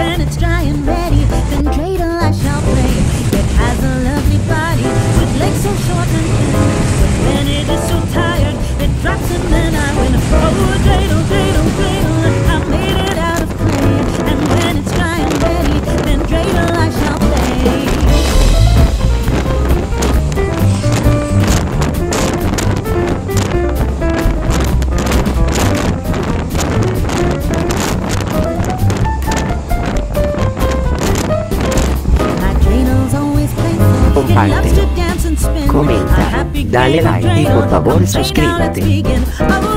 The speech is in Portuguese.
when it's dry. Compártelo. Comenta, dale like y por favor suscríbete.